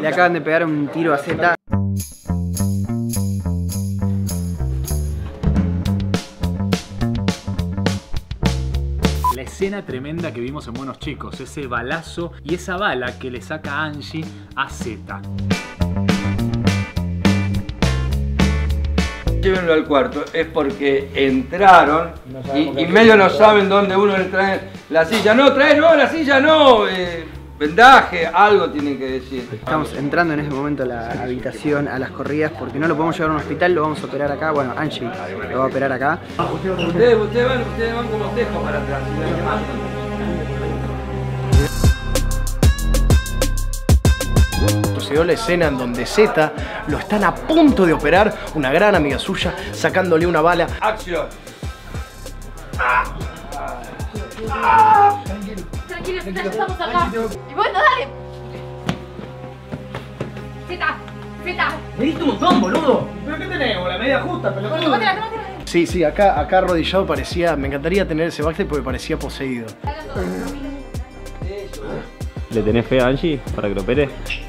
Le acaban de pegar un tiro a Z. La escena tremenda que vimos en Buenos Chicos, ese balazo y esa bala que le saca Angie a Z. Llévenlo al cuarto, es porque entraron y, y medio no saben dónde uno le trae la silla. No, trae no, la silla no. eh, vendaje, algo tienen que decir. Estamos entrando en ese momento a la habitación, a las corridas, porque no lo podemos llevar a un hospital, lo vamos a operar acá. Bueno, Angie lo va a operar acá. Ustedes, ustedes van, ustedes van como tejo para atrás. Sucedió la escena en donde Z lo están a punto de operar, una gran amiga suya, sacándole una bala. Acción. Tranquilo, Zeta, ya estamos acá. Y bueno, dale. Zeta, Zeta. Me diste un montón, boludo. ¿Pero qué tenemos? La media justa, Bueno, tómatela, tómatela. Sí, sí, acá, acá arrodillado parecía, me encantaría tener ese backstage porque parecía poseído. ¿Le tenés fe a Angie para que lo opere?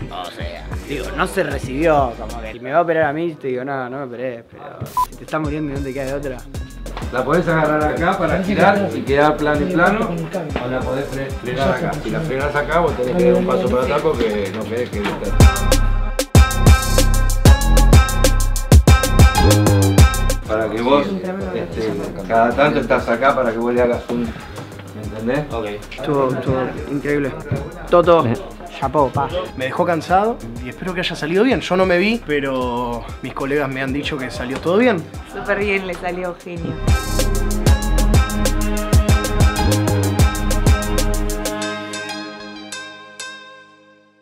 O sea, digo, no se recibió, como que si me va a operar a mí, te digo, no, no me operés, pero si te estás muriendo y no te queda de otra. La podés agarrar acá para girar y quedar plano y plano. O la podés fre- frenar acá. Si la frenás acá, vos tenés que dar un paso para atrás porque no querés que. Para que vos, este, cada tanto estás acá para que vos le hagas un. ¿Me entendés? Ok. Estuvo, estuvo increíble. Toto, chapó, pa. Me dejó cansado y espero que haya salido bien. Yo no me vi, pero mis colegas me han dicho que salió todo bien. Súper bien, le salió genio.